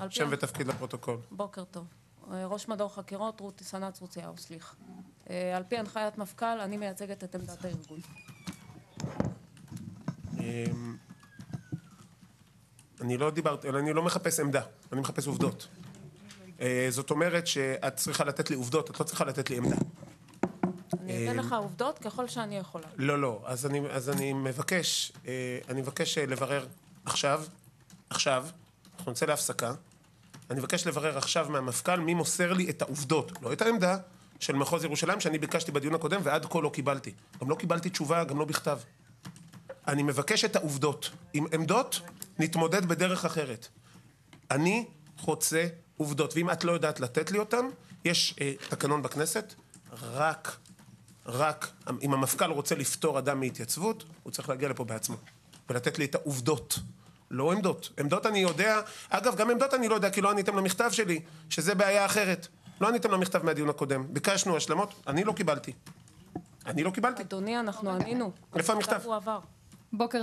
על פי שם ה- ותפקיד לפרוטוקול. בוקר טוב. ראש מדור חקירות, רותי סנ"צ רוציהו, סליחה. על פי הנחיית מפכ"ל, אני מייצגת את עמדת הארגון. אמ, אני לא דיברתי, אני לא מחפש עמדה, אני מחפש עובדות. אה, זאת אומרת שאת צריכה לתת לי עובדות, את לא צריכה לתת לי עמדה. אני אתן לך עובדות ככל שאני יכולה. לא, לא, אז אני, אז אני מבקש, אה, אני מבקש אה, לברר עכשיו, עכשיו, אנחנו נצא להפסקה, אני מבקש לברר עכשיו מהמפכ"ל מי מוסר לי את העובדות, לא את העמדה של מחוז ירושלים שאני ביקשתי בדיון הקודם ועד כה לא קיבלתי. גם לא קיבלתי תשובה, גם לא בכתב. אני מבקש את העובדות. עם עמדות, נתמודד בדרך אחרת. אני רוצה עובדות, ואם את לא יודעת לתת לי אותן, יש אה, תקנון בכנסת, רק, רק אם המפכ"ל רוצה לפטור אדם מהתייצבות, הוא צריך להגיע לפה בעצמו, ולתת לי את העובדות. לא עמדות. עמדות אני יודע, אגב, גם עמדות אני לא יודע, כי לא עניתם למכתב שלי, שזה בעיה אחרת. לא עניתם למכתב מהדיון הקודם. ביקשנו השלמות, אני לא קיבלתי. אני לא קיבלתי. אדוני, אנחנו ענינו. איפה המכתב? בוקר